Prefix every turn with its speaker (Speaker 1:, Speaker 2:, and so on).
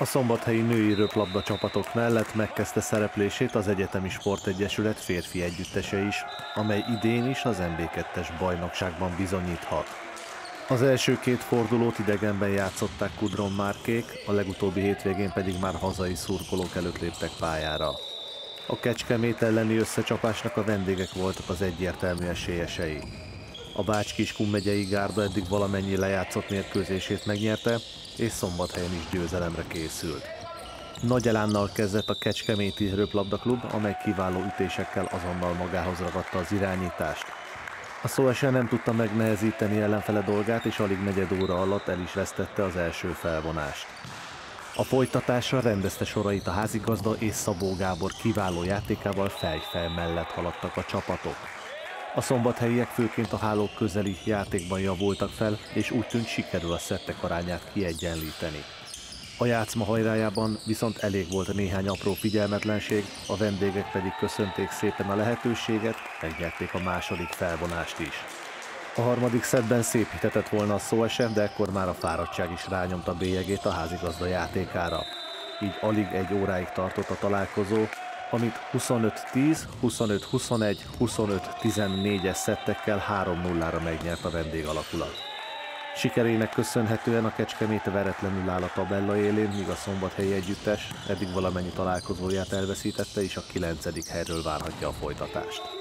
Speaker 1: A szombathelyi női röplabda csapatok mellett megkezdte szereplését az Egyetemi Sportegyesület férfi együttese is, amely idén is az MB2-es bajnokságban bizonyíthat. Az első két fordulót idegenben játszották Kudron Márkék, a legutóbbi hétvégén pedig már hazai szurkolók előtt léptek pályára. A Kecskemét elleni összecsapásnak a vendégek voltak az egyértelmű esélyesei. A Bács-Kiskun megyei gárda eddig valamennyi lejátszott mérkőzését megnyerte, és szombathelyen is győzelemre készült. Nagy elánnal kezdett a Kecskeméti Röplabdaklub, amely kiváló ütésekkel azonnal magához ragadta az irányítást. A Szóese nem tudta megnehezíteni ellenfele dolgát, és alig negyed óra alatt el is vesztette az első felvonást. A folytatásra rendezte sorait a házigazda és Szabó Gábor kiváló játékával fejfel mellett haladtak a csapatok. A szombathelyiek főként a hálók közeli játékban javultak fel, és úgy tűnt sikerül a szettek arányát kiegyenlíteni. A játszma hajrájában viszont elég volt néhány apró figyelmetlenség, a vendégek pedig köszönték szépen a lehetőséget, megnyerték a második felvonást is. A harmadik szedben szépítetett volna a szó sem, de ekkor már a fáradtság is rányomta bélyegét a házigazda játékára. Így alig egy óráig tartott a találkozó, amit 25-10, 25-21, 25-14-es szettekkel 3-0-ra megnyert a vendégalakulat. Sikerének köszönhetően a Kecskemét veretlenül áll a tabella élén, míg a szombathelyi együttes eddig valamennyi találkozóját elveszítette, és a 9. helyről várhatja a folytatást.